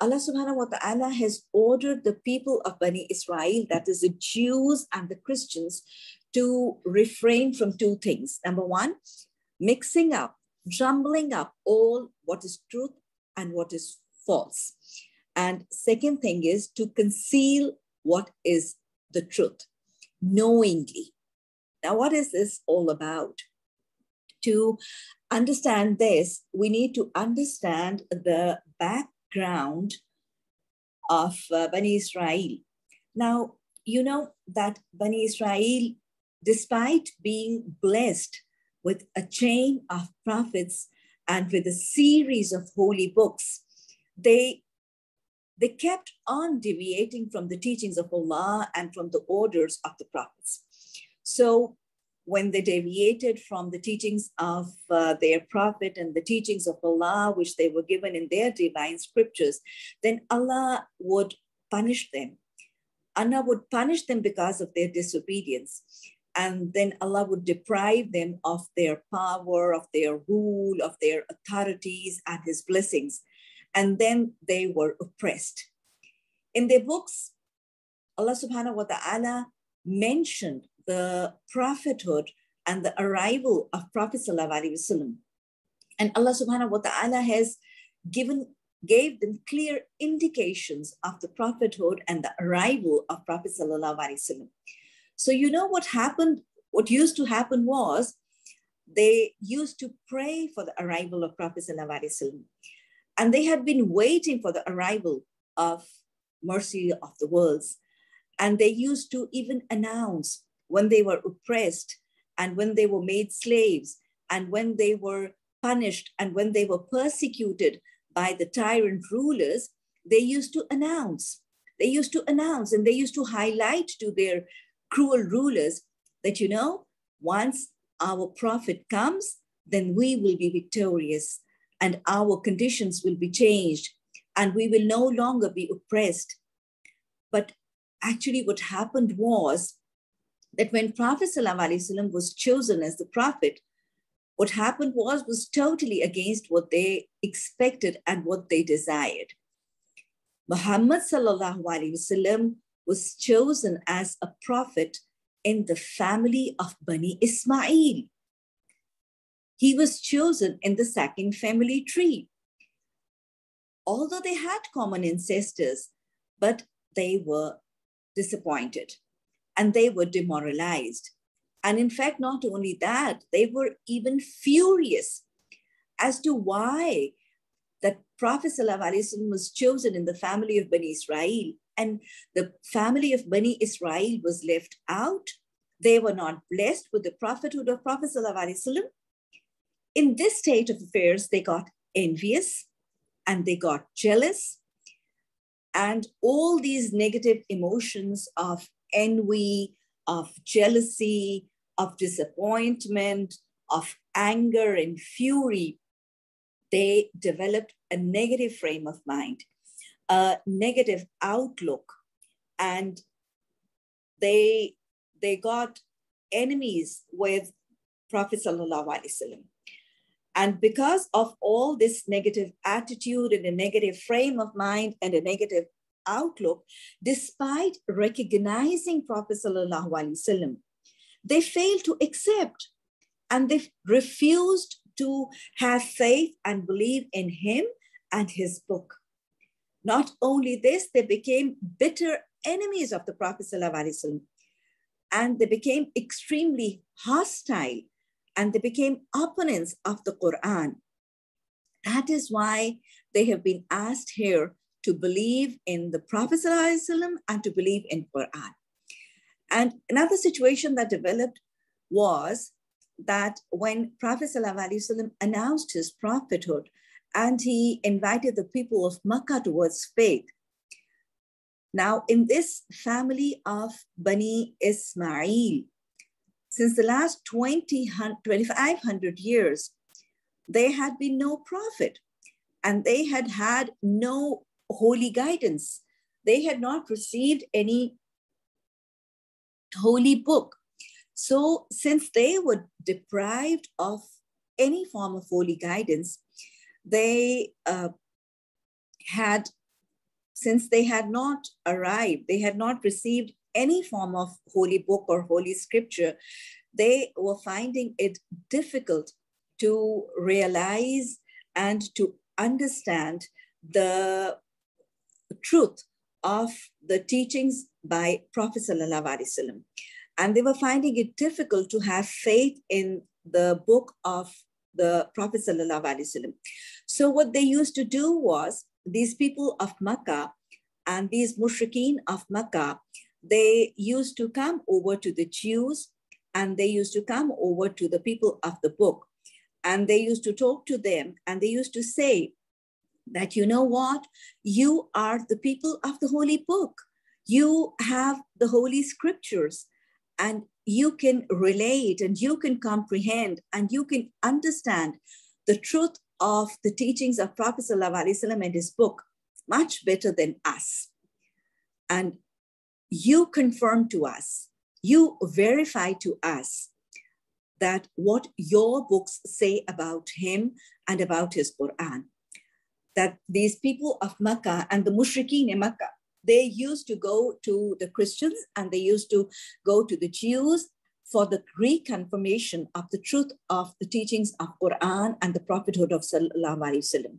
Allah subhanahu wa ta'ala has ordered the people of Bani Israel, that is the Jews and the Christians, to refrain from two things. Number one, mixing up, jumbling up all what is truth and what is false. And second thing is to conceal what is the truth knowingly. Now, what is this all about? To understand this, we need to understand the background of uh, Bani Israel. Now, you know that Bani Israel, despite being blessed with a chain of prophets and with a series of holy books, they they kept on deviating from the teachings of Allah and from the orders of the prophets. So when they deviated from the teachings of uh, their prophet and the teachings of Allah, which they were given in their divine scriptures, then Allah would punish them. Allah would punish them because of their disobedience. And then Allah would deprive them of their power, of their rule, of their authorities and His blessings and then they were oppressed. In their books, Allah subhanahu wa ta'ala mentioned the prophethood and the arrival of Prophet Wasallam. And Allah subhanahu wa ta'ala has given gave them clear indications of the prophethood and the arrival of Prophet Wasallam. So you know what happened, what used to happen was they used to pray for the arrival of Prophet Wasallam. And they had been waiting for the arrival of mercy of the worlds. And they used to even announce when they were oppressed and when they were made slaves and when they were punished and when they were persecuted by the tyrant rulers, they used to announce. They used to announce and they used to highlight to their cruel rulers that, you know, once our prophet comes, then we will be victorious and our conditions will be changed and we will no longer be oppressed. But actually, what happened was that when Prophet ﷺ was chosen as the prophet, what happened was was totally against what they expected and what they desired. Muhammad ﷺ was chosen as a prophet in the family of Bani Ismail he was chosen in the second family tree. Although they had common ancestors, but they were disappointed and they were demoralized. And in fact, not only that, they were even furious as to why that Prophet ﷺ was chosen in the family of Bani Israel and the family of Bani Israel was left out. They were not blessed with the prophethood of Prophet ﷺ in this state of affairs, they got envious and they got jealous. And all these negative emotions of envy, of jealousy, of disappointment, of anger and fury, they developed a negative frame of mind, a negative outlook, and they they got enemies with Prophet Sallallahu. And because of all this negative attitude and a negative frame of mind and a negative outlook, despite recognizing Prophet Wasallam, they failed to accept and they refused to have faith and believe in him and his book. Not only this, they became bitter enemies of the Prophet Wasallam, and they became extremely hostile and they became opponents of the Quran. That is why they have been asked here to believe in the Prophet and to believe in Quran. And another situation that developed was that when Prophet announced his prophethood and he invited the people of Makkah towards faith. Now, in this family of Bani Ismail, since the last 20, 2,500 years, there had been no prophet and they had had no holy guidance. They had not received any holy book. So, since they were deprived of any form of holy guidance, they uh, had since they had not arrived, they had not received any form of holy book or holy scripture, they were finding it difficult to realize and to understand the truth of the teachings by Prophet Wasallam. And they were finding it difficult to have faith in the book of the Prophet Wasallam. So what they used to do was these people of Makkah and these mushrikeen of Makkah, they used to come over to the Jews and they used to come over to the people of the book and they used to talk to them and they used to say that, you know what, you are the people of the holy book. You have the holy scriptures and you can relate and you can comprehend and you can understand the truth of the teachings of Prophet ﷺ and his book much better than us. And you confirm to us, you verify to us that what your books say about him and about his Quran. That these people of Makkah and the mushrikeen in Makkah, they used to go to the Christians and they used to go to the Jews for the reconfirmation of the truth of the teachings of Quran and the prophethood of Sallallahu Alaihi Wasallam.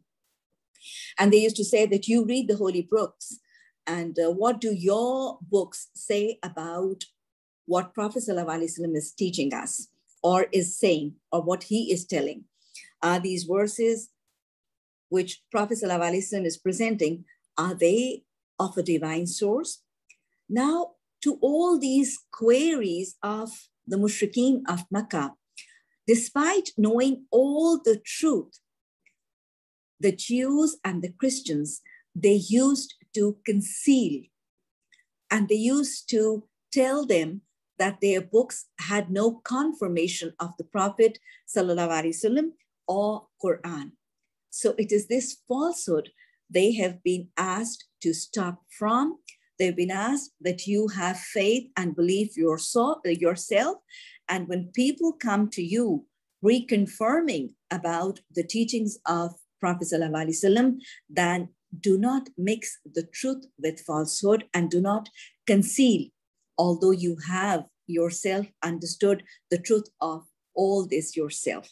And they used to say that you read the holy books and uh, what do your books say about what Prophet Sallallahu Alaihi Wasallam is teaching us or is saying or what he is telling? Are these verses which Prophet Wasallam is presenting, are they of a divine source? Now, to all these queries of the mushrikeen of Makkah, despite knowing all the truth, the Jews and the Christians, they used to conceal and they used to tell them that their books had no confirmation of the Prophet wasallam or Quran. So it is this falsehood they have been asked to stop from They've been asked that you have faith and believe your soul, yourself. And when people come to you reconfirming about the teachings of Prophet ﷺ, then do not mix the truth with falsehood and do not conceal, although you have yourself understood the truth of all this yourself.